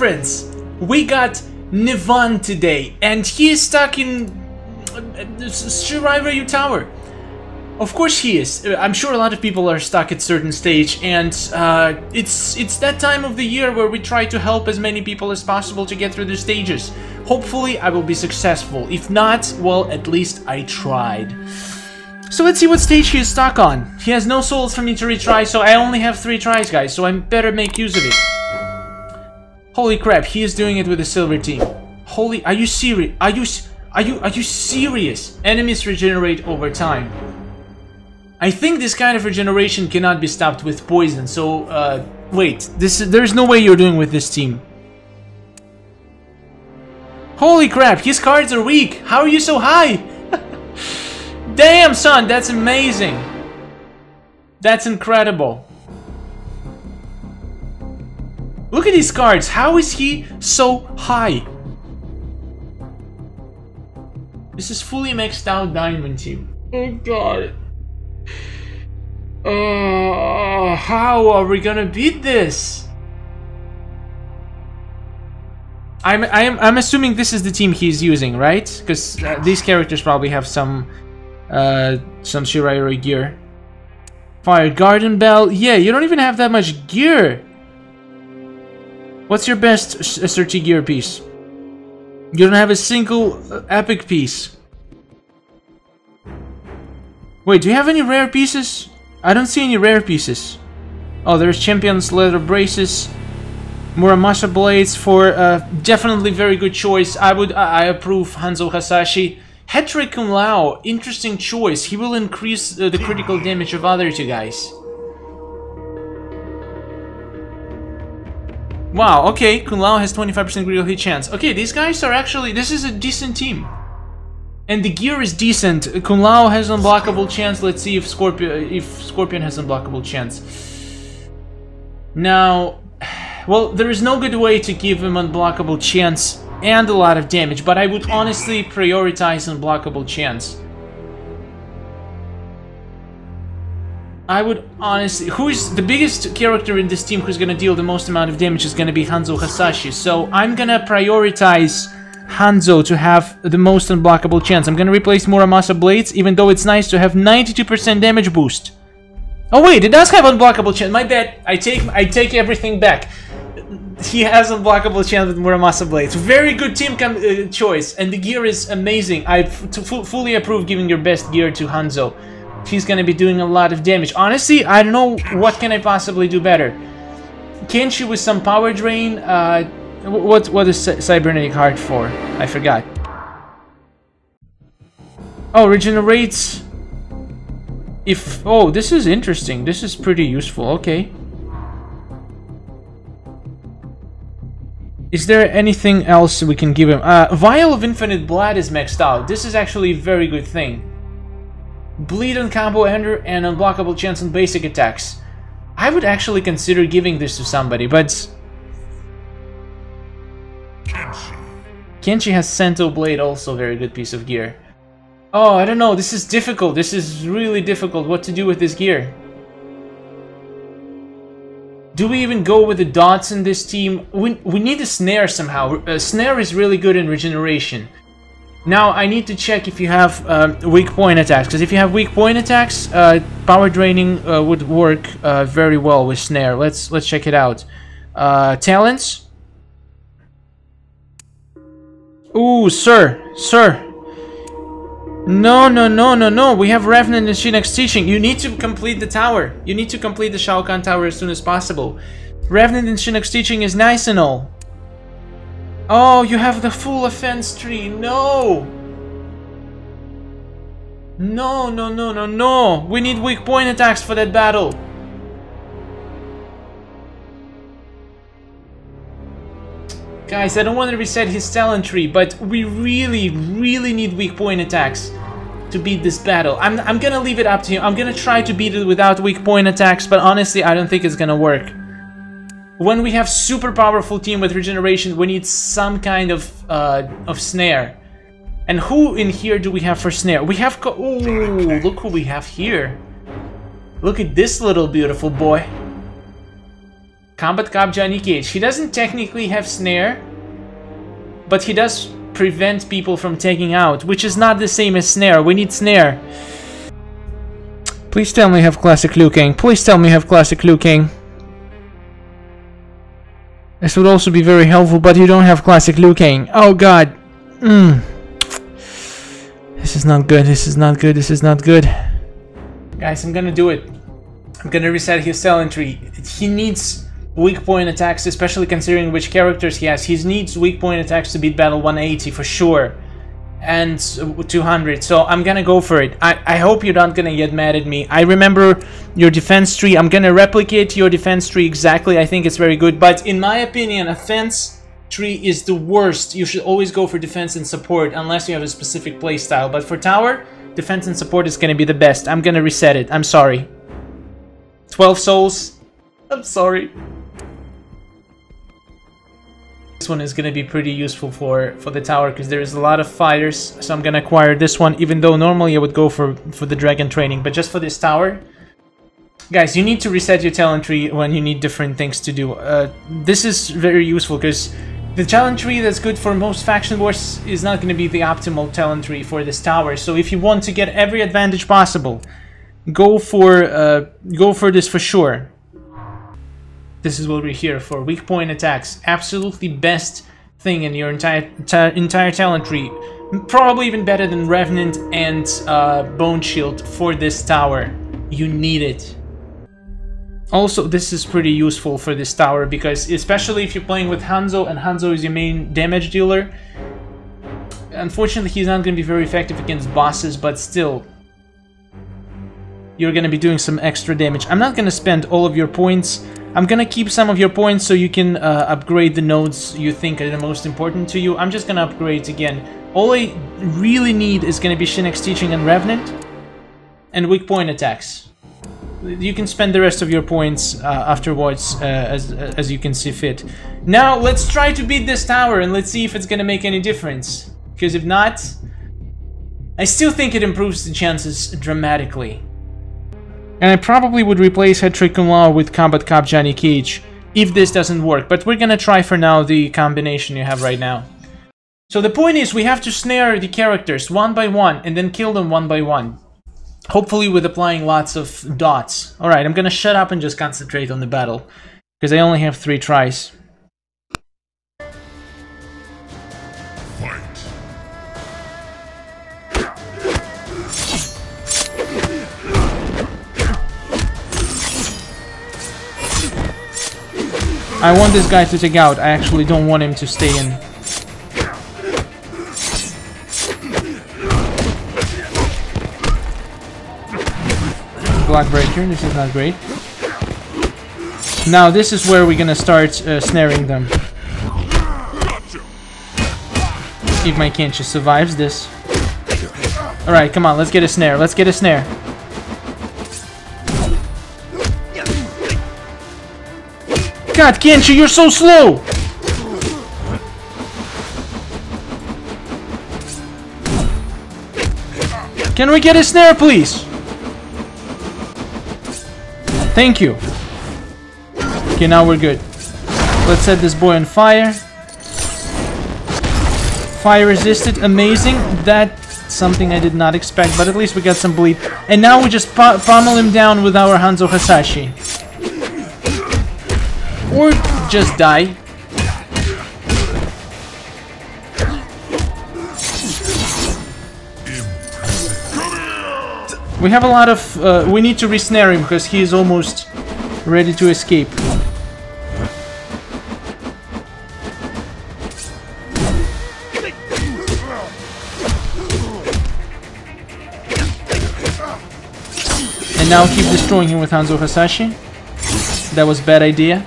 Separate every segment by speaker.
Speaker 1: friends, we got Nivan today, and he is stuck in uh, Shirai Tower. Of course he is. Uh, I'm sure a lot of people are stuck at certain stage, and uh, it's it's that time of the year where we try to help as many people as possible to get through the stages. Hopefully, I will be successful. If not, well, at least I tried. So let's see what stage he is stuck on. He has no souls for me to retry, so I only have three tries, guys, so I better make use of it. Holy crap, he is doing it with the silver team. Holy, are you serious? Are you, are you, are you serious? Enemies regenerate over time. I think this kind of regeneration cannot be stopped with poison, so, uh, wait, this there's no way you're doing with this team. Holy crap, his cards are weak! How are you so high? Damn, son, that's amazing. That's incredible. Look at these cards. How is he so high? This is fully maxed out diamond team. Oh god. Uh, how are we gonna beat this? I'm I'm I'm assuming this is the team he's using, right? Because uh, these characters probably have some uh, some Shirai gear. Fire Garden Bell. Yeah, you don't even have that much gear. What's your best SRT gear piece? You don't have a single uh, epic piece. Wait, do you have any rare pieces? I don't see any rare pieces. Oh, there's Champion's Leather Braces. Muramasa Blades for uh, definitely very good choice. I would I approve Hanzo Hasashi. Hattrick Lao, interesting choice. He will increase uh, the critical damage of other two guys. Wow, okay, Kung Lao has 25% critical hit chance. Okay, these guys are actually, this is a decent team. And the gear is decent. Kung Lao has unblockable chance. Let's see if Scorpion, if Scorpion has unblockable chance. Now, well, there is no good way to give him unblockable chance and a lot of damage, but I would honestly prioritize unblockable chance. I would honestly... Who is the biggest character in this team who's gonna deal the most amount of damage is gonna be Hanzo Hasashi, so I'm gonna prioritize Hanzo to have the most unblockable chance. I'm gonna replace Muramasa Blades, even though it's nice to have 92% damage boost. Oh wait, it does have unblockable chance. My bad. I take I take everything back he has unblockable chance with Muramasa Blades. Very good team uh, choice, and the gear is amazing. I fully approve giving your best gear to Hanzo. He's gonna be doing a lot of damage. Honestly, I don't know what can I possibly do better. Kenshi with some power drain. Uh, what what is cybernetic heart for? I forgot. Oh, regenerates. If oh, this is interesting. This is pretty useful. Okay. Is there anything else we can give him? Uh, Vial of Infinite Blood is maxed out. This is actually a very good thing. Bleed on combo ender and unblockable chance on basic attacks. I would actually consider giving this to somebody, but... Kenshi. Kenshi has Sento Blade, also very good piece of gear. Oh, I don't know, this is difficult. This is really difficult what to do with this gear. Do we even go with the dots in this team? We, we need a snare somehow. A snare is really good in regeneration. Now, I need to check if you have uh, weak point attacks, because if you have weak point attacks, uh, power draining uh, would work uh, very well with snare. Let's let's check it out. Uh, talents. Ooh, sir, sir, no, no, no, no, no. We have Revenant and Shinnok's teaching. You need to complete the tower. You need to complete the Shao Kahn tower as soon as possible. Revenant and Shinnok's teaching is nice and all. Oh, you have the full offense tree. No! No, no, no, no, no. We need weak point attacks for that battle. Guys, I don't want to reset his talent tree, but we really, really need weak point attacks to beat this battle. I'm, I'm gonna leave it up to you. I'm gonna try to beat it without weak point attacks, but honestly, I don't think it's gonna work. When we have super powerful team with regeneration, we need some kind of uh, of snare. And who in here do we have for snare? We have... Oh, look who we have here. Look at this little beautiful boy. Combat Cop Johnny Cage. He doesn't technically have Snare, but he does prevent people from taking out, which is not the same as Snare. We need Snare. Please tell me you have Classic Liu Kang. Please tell me you have Classic Liu Kang. This would also be very helpful, but you don't have Classic Liu Kang. Oh god. Mm. This is not good, this is not good, this is not good. Guys, I'm gonna do it. I'm gonna reset his talent tree. He needs weak point attacks, especially considering which characters he has. He needs weak point attacks to beat Battle 180 for sure. And 200, so I'm gonna go for it. I, I hope you're not gonna get mad at me. I remember your defense tree. I'm gonna replicate your defense tree exactly. I think it's very good. But in my opinion, offense tree is the worst. You should always go for defense and support unless you have a specific playstyle. But for tower, defense and support is gonna be the best. I'm gonna reset it. I'm sorry. 12 souls. I'm sorry. This one is going to be pretty useful for, for the tower because there is a lot of fighters. So I'm going to acquire this one even though normally I would go for, for the dragon training. But just for this tower, guys, you need to reset your talent tree when you need different things to do. Uh, this is very useful because the talent tree that's good for most faction wars is not going to be the optimal talent tree for this tower. So if you want to get every advantage possible, go for uh, go for this for sure. This is what we're here for. Weak point attacks. Absolutely best thing in your entire entire talent tree. Probably even better than Revenant and uh, Bone Shield for this tower. You need it. Also, this is pretty useful for this tower because especially if you're playing with Hanzo and Hanzo is your main damage dealer. Unfortunately, he's not going to be very effective against bosses, but still, you're going to be doing some extra damage. I'm not going to spend all of your points I'm gonna keep some of your points so you can uh, upgrade the nodes you think are the most important to you. I'm just gonna upgrade again. All I really need is gonna be Shinnok's Teaching and Revenant and weak point attacks. You can spend the rest of your points uh, afterwards uh, as, as you can see fit. Now let's try to beat this tower and let's see if it's gonna make any difference. Because if not, I still think it improves the chances dramatically. And I probably would replace Hattrick Kung Lao with Combat Cop Johnny Cage if this doesn't work, but we're gonna try for now the combination you have right now. So the point is we have to snare the characters one by one and then kill them one by one. Hopefully with applying lots of dots. Alright, I'm gonna shut up and just concentrate on the battle. Because I only have three tries. I want this guy to take out. I actually don't want him to stay in. Block breaker, this is not great. Now this is where we're gonna start uh, snaring them. If my Kenshi survives this. Alright, come on, let's get a snare, let's get a snare. God, Kenshi, you're so slow! Can we get a snare, please? Thank you. Okay, now we're good. Let's set this boy on fire. Fire resisted, amazing. That's something I did not expect, but at least we got some bleed. And now we just pummel him down with our Hanzo Hasashi. Or just die. We have a lot of... Uh, we need to resnare him because he is almost ready to escape. And now keep destroying him with Hanzo Hasashi. That was bad idea.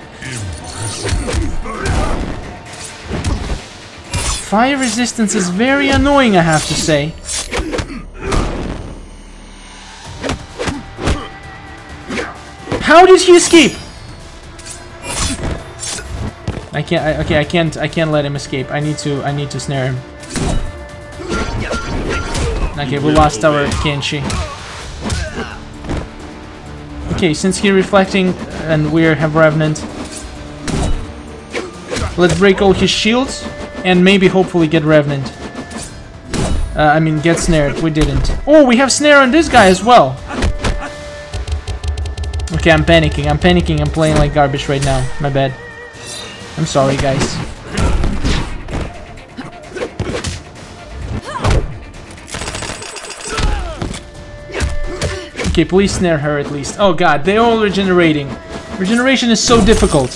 Speaker 1: Fire resistance is very annoying, I have to say. How did he escape? I can't. I, okay, I can't. I can't let him escape. I need to. I need to snare him. Okay, we lost our Kenshi. Okay, since he's reflecting and we have Revenant, Let's break all his shields and maybe hopefully get Revenant. Uh, I mean, get snared. We didn't. Oh, we have snare on this guy as well. Okay, I'm panicking. I'm panicking. I'm playing like garbage right now. My bad. I'm sorry, guys. Okay, please snare her at least. Oh god, they're all regenerating. Regeneration is so difficult.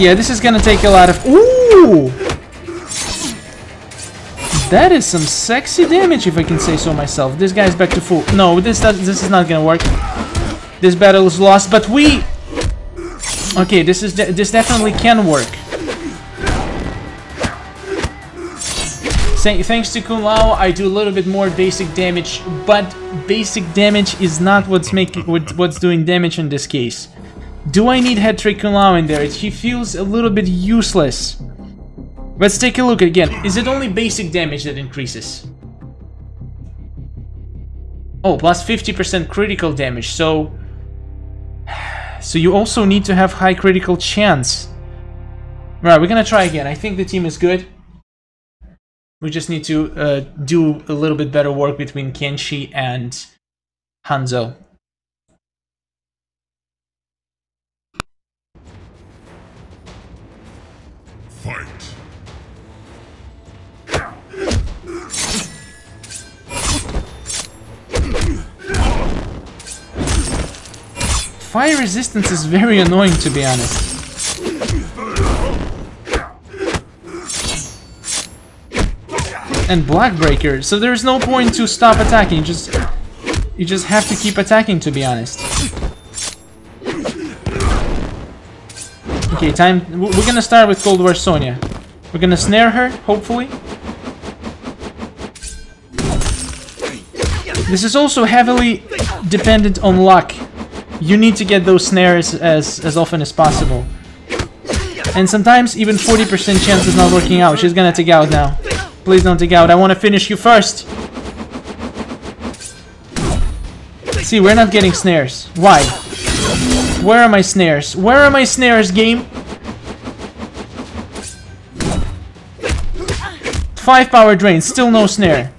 Speaker 1: Yeah, this is gonna take a lot of... Ooh! That is some sexy damage, if I can say so myself. This guy's back to full. No, this this is not gonna work. This battle is lost, but we... Okay, this is de this definitely can work. Say, Thanks to Kung Lao, I do a little bit more basic damage, but basic damage is not what's making what's doing damage in this case. Do I need Kung in there? He feels a little bit useless. Let's take a look again. Is it only basic damage that increases? Oh, plus 50% critical damage, so... So you also need to have high critical chance. Right, we're gonna try again. I think the team is good. We just need to uh, do a little bit better work between Kenshi and Hanzo. Fire resistance is very annoying to be honest. And Block Breaker, so there's no point to stop attacking, just you just have to keep attacking to be honest. Okay, time. We're gonna start with Cold War Sonya. We're gonna snare her, hopefully. This is also heavily dependent on luck. You need to get those snares as, as often as possible. And sometimes even 40% chance is not working out. She's gonna take out now. Please don't take out. I want to finish you first. See, we're not getting snares. Why? Where are my snares? Where are my snares, game? Five power drain, still no snare.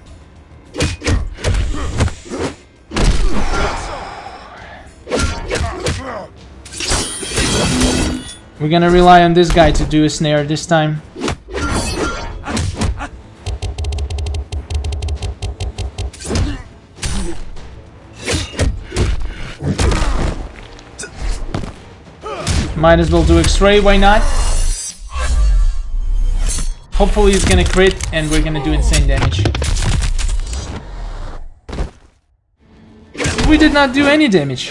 Speaker 1: We're gonna rely on this guy to do a snare this time. Might as well do X-Ray, why not? Hopefully he's gonna crit and we're gonna do insane damage. We did not do any damage.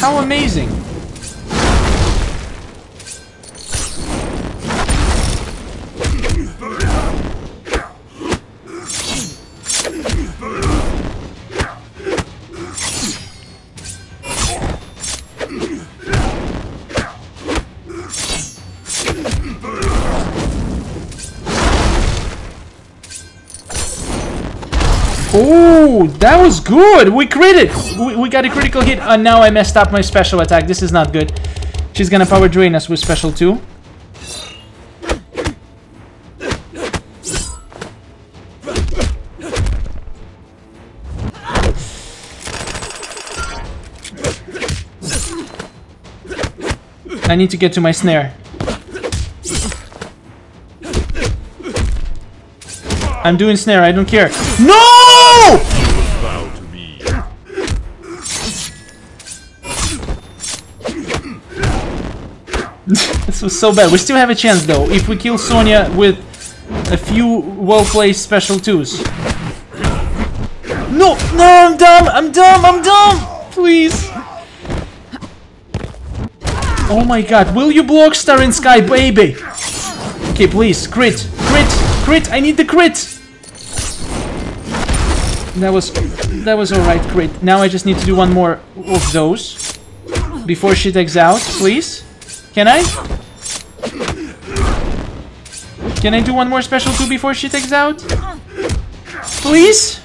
Speaker 1: How amazing. Was good. We critted. We, we got a critical hit. And uh, now I messed up my special attack. This is not good. She's gonna power drain us with special 2. I need to get to my snare. I'm doing snare, I don't care. No! this was so bad. We still have a chance though, if we kill Sonya with a few well-placed special twos. No! No, I'm dumb! I'm dumb! I'm dumb! Please! Oh my god, will you block Star in Sky, baby? Okay, please, crit! Crit! Crit! I need the crit! That was that was alright, great. Now I just need to do one more of those before she takes out, please. Can I? Can I do one more special two before she takes out? Please?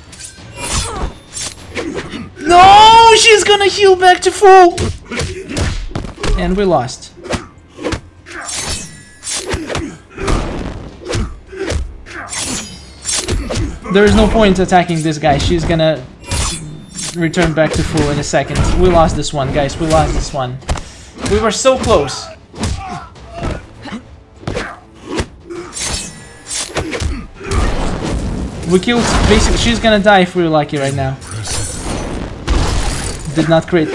Speaker 1: No! She's gonna heal back to full! And we lost. There is no point attacking this guy. She's gonna return back to full in a second. We lost this one, guys. We lost this one. We were so close. We killed... Basically, she's gonna die if we're lucky right now. Did not crit.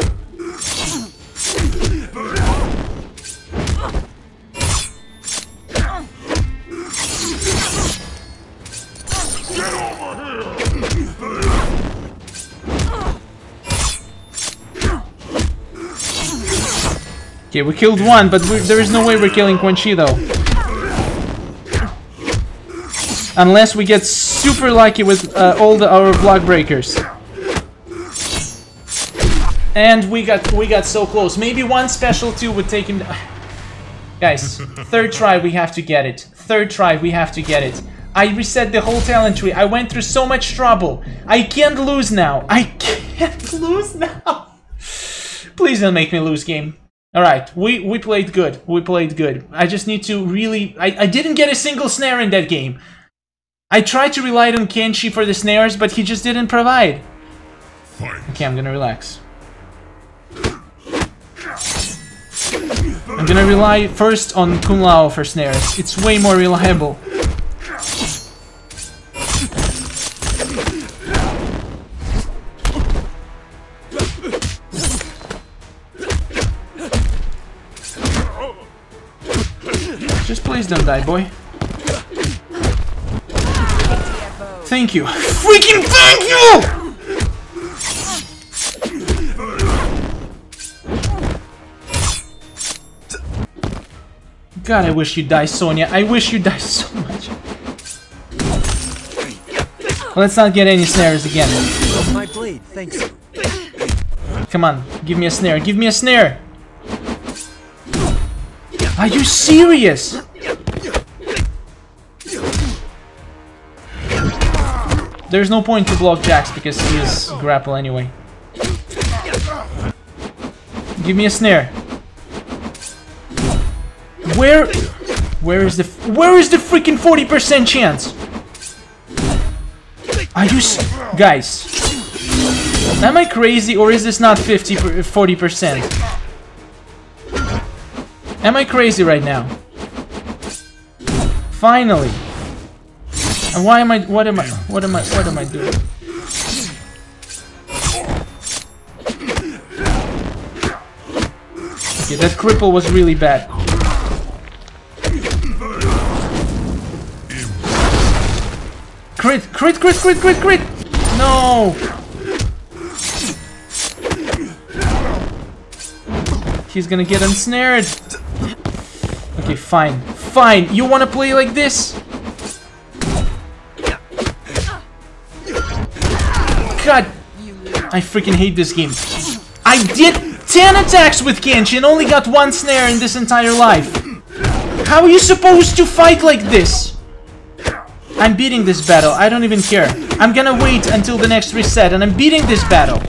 Speaker 1: Okay, we killed one, but there is no way we're killing Quan Chi though. Unless we get super lucky with uh, all the, our block breakers. And we got we got so close. Maybe one special two would take him. Guys, third try we have to get it. Third try we have to get it. I reset the whole talent tree. I went through so much trouble. I can't lose now. I can't lose now. Please don't make me lose game. Alright, we, we played good. We played good. I just need to really... I, I didn't get a single snare in that game. I tried to rely on Kenshi for the snares, but he just didn't provide. Okay, I'm gonna relax. I'm gonna rely first on Kung Lao for snares. It's way more reliable. Just please don't die, boy. Thank you. Freaking thank you! God, I wish you'd die, Sonya. I wish you'd die so much. Let's not get any snares again. My blade, thanks. Come on, give me a snare. Give me a snare. Are you serious? There's no point to block Jax because he is grapple anyway. Give me a snare. Where where is the where is the freaking 40% chance? Are you guys? Am I crazy or is this not 50 40%? Am I crazy right now? Finally. And why am I what am I what am I what am I doing? Okay, that cripple was really bad. Crit, crit, crit, crit, crit, crit! No! He's gonna get ensnared. Okay, fine. Fine. You wanna play like this? God. I freaking hate this game. I did 10 attacks with Kenshi and only got one snare in this entire life. How are you supposed to fight like this? I'm beating this battle. I don't even care. I'm gonna wait until the next reset and I'm beating this battle.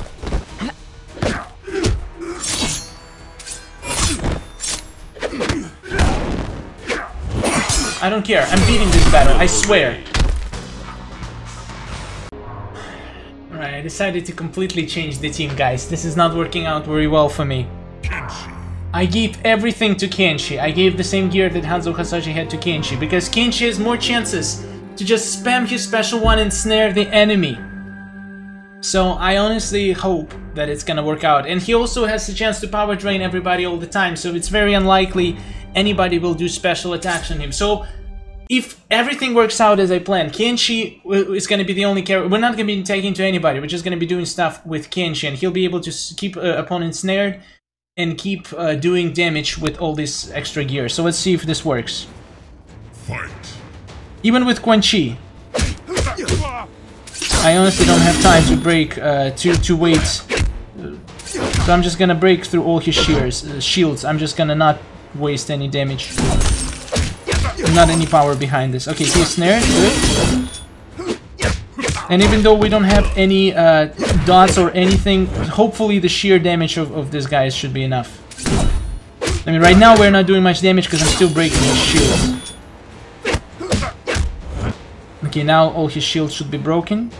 Speaker 1: I don't care. I'm beating this battle. I swear. Decided to completely change the team, guys. This is not working out very well for me. I gave everything to Kenshi. I gave the same gear that Hanzo Hasashi had to Kenshi, because Kenshi has more chances to just spam his special one and snare the enemy. So I honestly hope that it's gonna work out. And he also has the chance to power drain everybody all the time, so it's very unlikely anybody will do special attacks on him. So if everything works out as I plan, Kenshi is going to be the only character. We're not going to be taking to anybody. We're just going to be doing stuff with Kenshi, and he'll be able to keep uh, opponents snared and keep uh, doing damage with all this extra gear. So let's see if this works. Fight. Even with Quan Chi. I honestly don't have time to break, uh, to, to wait. So I'm just gonna break through all his shears, uh, shields. I'm just gonna not waste any damage. Not any power behind this. Okay, he's snared. Good. And even though we don't have any uh, dots or anything, hopefully the sheer damage of, of this guy should be enough. I mean, right now we're not doing much damage because I'm still breaking his shields. Okay, now all his shields should be broken.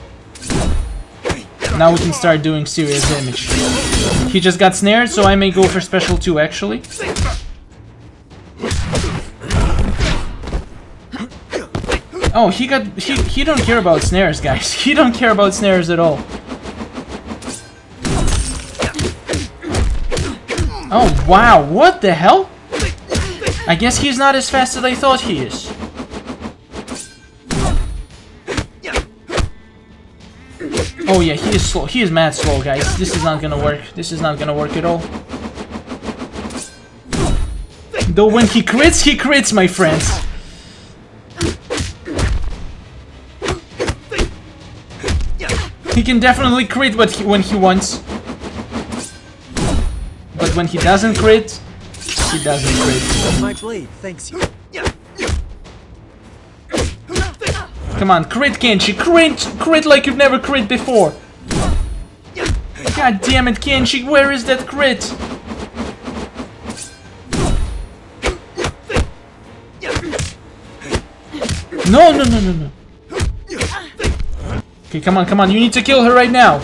Speaker 1: Now we can start doing serious damage. He just got snared, so I may go for special 2 actually. Oh, he got... He, he don't care about snares, guys. He don't care about snares at all. Oh, wow. What the hell? I guess he's not as fast as I thought he is. Oh yeah, he is slow. He is mad slow, guys. This is not gonna work. This is not gonna work at all. Though when he crits, he crits, my friends. He can definitely crit what he, when he wants. But when he doesn't crit, he doesn't crit.
Speaker 2: My blade thanks you.
Speaker 1: Come on, crit Kenshi, crit, crit like you've never crit before. God damn it, Kenshi, where is that crit? No, no, no, no, no. Okay, come on, come on, you need to kill her right now.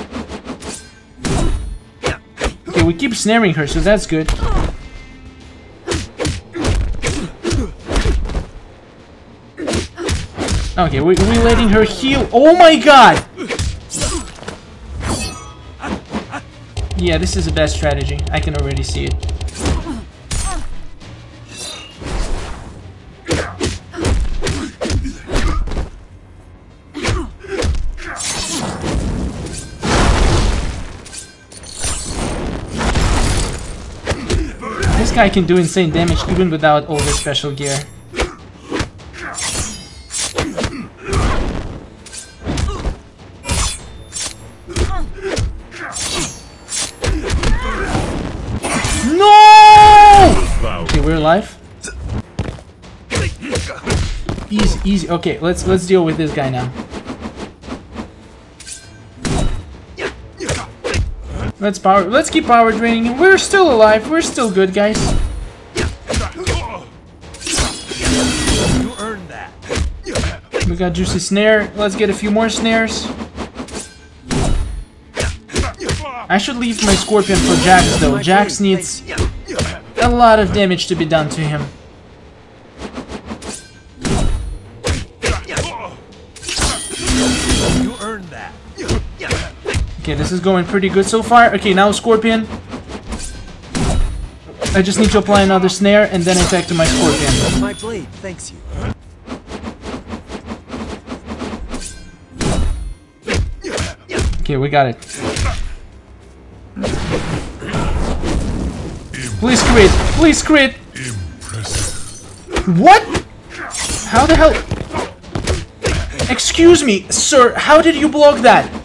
Speaker 1: Okay, we keep snaring her, so that's good. Okay, we, we letting her heal. Oh my god! Yeah, this is a bad strategy. I can already see it. Guy can do insane damage even without all the special gear. No! Okay, we're alive. Easy, easy. Okay, let's let's deal with this guy now. Let's power. Let's keep power draining him. We're still alive. We're still good, guys.
Speaker 2: You earned that.
Speaker 1: We got juicy snare. Let's get a few more snares. I should leave my scorpion for Jax though. Jax needs a lot of damage to be done to him. Okay, this is going pretty good so far. Okay, now Scorpion. I just need to apply another snare and then attack to my Scorpion.
Speaker 2: My blade thanks you.
Speaker 1: Okay, we got it. Please crit! Please crit! What? How the hell? Excuse me, sir, how did you block that?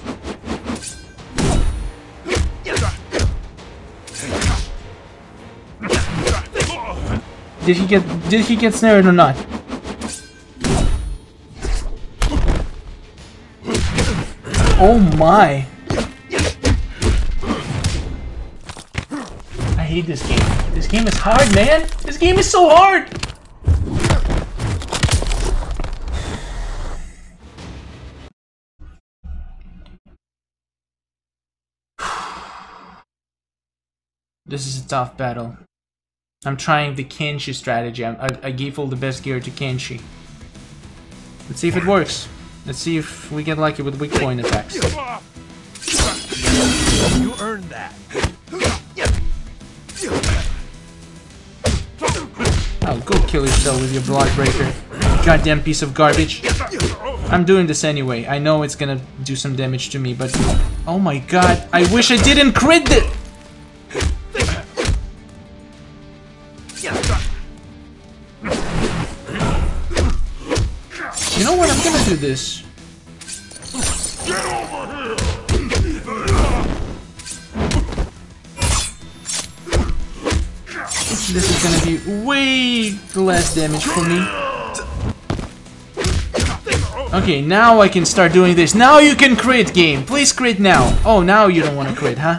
Speaker 1: Did he get did he get snared or not? Oh my. I hate this game. This game is hard, man. This game is so hard. This is a tough battle. I'm trying the Kenshi strategy. I, I, gave all the best gear to Kenshi. Let's see if it works. Let's see if we get lucky with weak point attacks.
Speaker 2: You earned that.
Speaker 1: Oh, go kill yourself with your block breaker. Goddamn piece of garbage. I'm doing this anyway. I know it's gonna do some damage to me, but... Oh my god, I wish I didn't crit it! You know what, I'm gonna do this. This is gonna be way less damage for me. Okay, now I can start doing this. Now you can crit, game. Please crit now. Oh, now you don't want to crit, huh?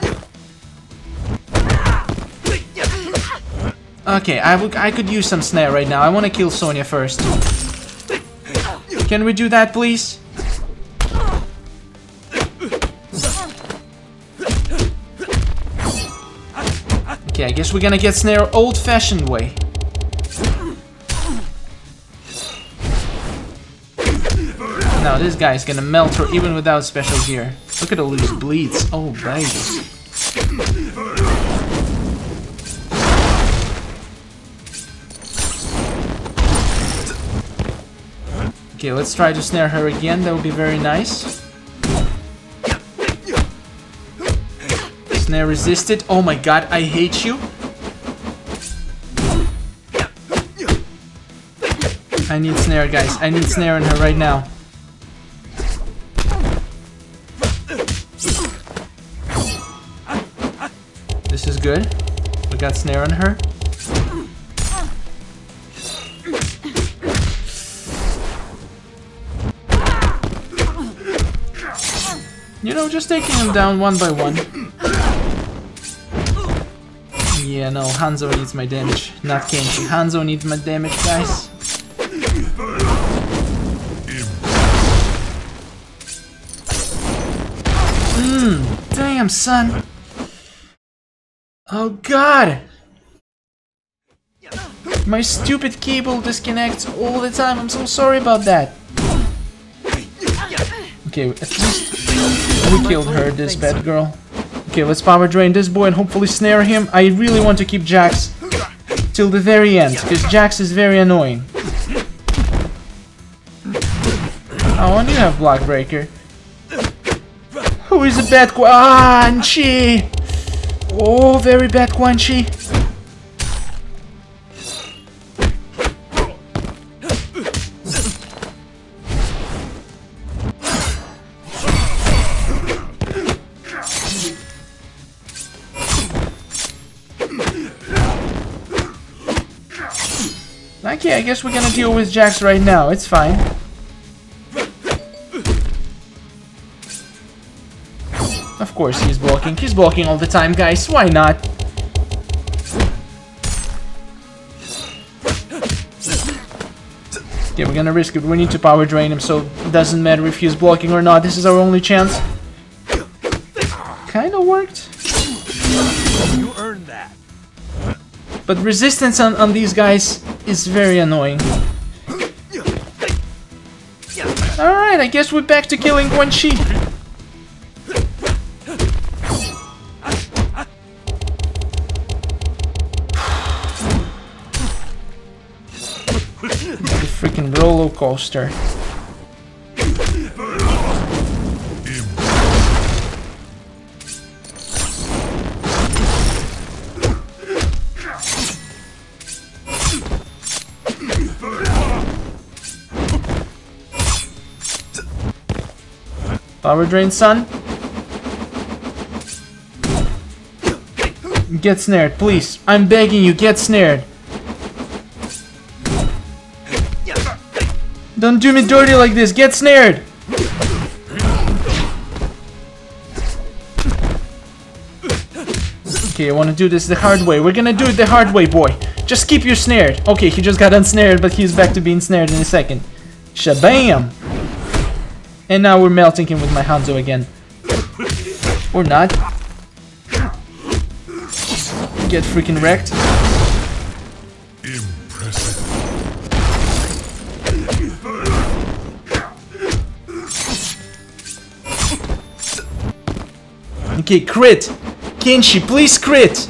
Speaker 1: Okay, I, I could use some snare right now. I want to kill Sonya first. Can we do that, please? Okay, I guess we're gonna get snare old-fashioned way. Now this guy's gonna melt her even without special gear. Look at all these bleeds. Oh, baby. Okay, let's try to snare her again. That would be very nice. Snare resisted. Oh my god, I hate you. I need snare, guys. I need snare in her right now. This is good. We got snare on her. Know, just taking them down one by one. Yeah, no, Hanzo needs my damage, not Kenshi. Hanzo needs my damage, guys. Mmm, damn, son. Oh god! My stupid cable disconnects all the time, I'm so sorry about that. Okay, at least we killed her, this bad girl. Okay, let's power drain this boy and hopefully snare him. I really want to keep Jax till the very end, because Jax is very annoying. Oh, and you have Block Breaker. Who is a bad Quan Chi? Oh, very bad Quan Chi. Okay, I guess we're gonna deal with Jax right now. It's fine. Of course he's blocking. He's blocking all the time, guys. Why not? Yeah, we're gonna risk it. We need to power drain him, so it doesn't matter if he's blocking or not. This is our only chance. Kinda worked.
Speaker 2: You earned that.
Speaker 1: But resistance on, on these guys is very annoying. Alright, I guess we're back to killing Quan Chi. the freaking roller coaster. Power drain, son. Get snared, please. I'm begging you, get snared. Don't do me dirty like this, get snared! Okay, I want to do this the hard way. We're gonna do it the hard way, boy. Just keep you snared. Okay, he just got unsnared, but he's back to being snared in a second. Shabam! And now we're melting him with my Hanzo again. Or not. Get freaking wrecked. Okay, crit! Kenshi, please crit!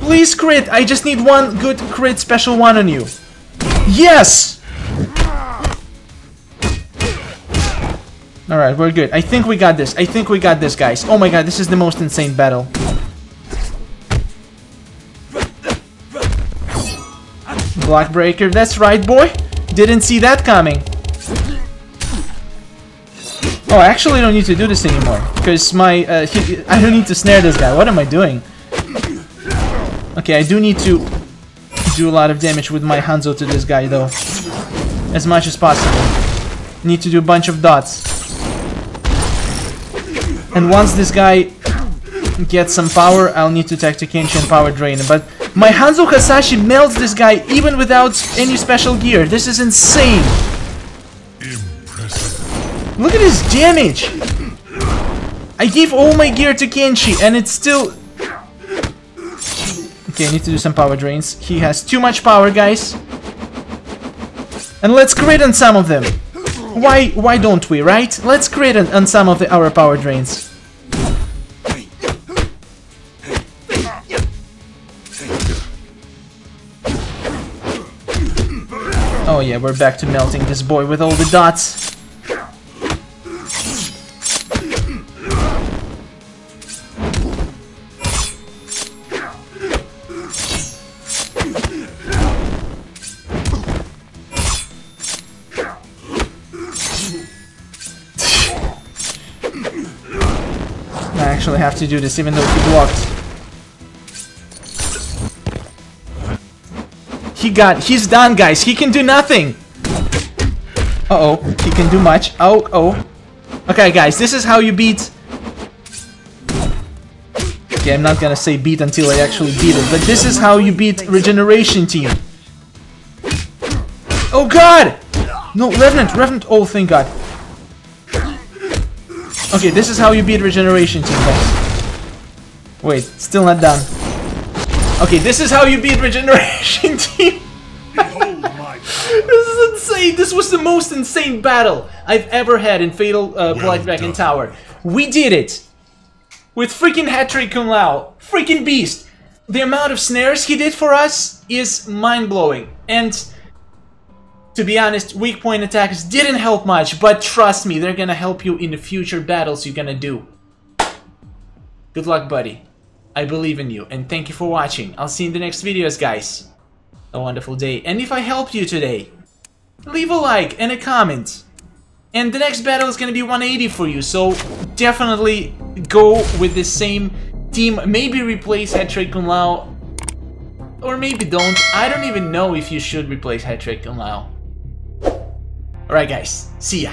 Speaker 1: Please crit! I just need one good crit special one on you. Yes! Alright, we're good. I think we got this. I think we got this, guys. Oh my god, this is the most insane battle. Block breaker, that's right, boy. Didn't see that coming. Oh, I actually don't need to do this anymore. Because my, uh, he, I don't need to snare this guy. What am I doing? Okay, I do need to do a lot of damage with my Hanzo to this guy, though. as much as possible. Need to do a bunch of dots. And once this guy gets some power, I'll need to attack to Kenshi and power drain. But my Hanzo Hasashi melts this guy even without any special gear. This is insane. Impressive. Look at his damage. I gave all my gear to Kenshi and it's still... Okay, I need to do some power drains. He has too much power, guys. And let's crit on some of them. Why why don't we, right? Let's create on, on some of the, our power drains. Oh yeah, we're back to melting this boy with all the dots. Actually have to do this even though he blocked. He got, he's done guys, he can do nothing! Uh-oh, he can do much. Oh, oh. Okay guys, this is how you beat... Okay, I'm not gonna say beat until I actually beat it, but this is how you beat Regeneration Team. Oh god! No, Revenant, Revenant, oh thank god. Okay, this is how you beat Regeneration Team, guys. Wait, still not done. Okay, this is how you beat Regeneration Team. this is insane. This was the most insane battle I've ever had in Fatal uh, Black Dragon Tower. We did it with freaking Hattrick Kung Lao, freaking beast. The amount of snares he did for us is mind-blowing. And to be honest, weak point attacks didn't help much, but trust me, they're gonna help you in the future battles you're gonna do. Good luck, buddy. I believe in you, and thank you for watching. I'll see you in the next videos, guys. A wonderful day. And if I helped you today, leave a like and a comment. And the next battle is gonna be 180 for you, so definitely go with the same team. Maybe replace Hattrick Kung Lao, or maybe don't. I don't even know if you should replace Hattrick Kung Lao. Alright guys, see ya.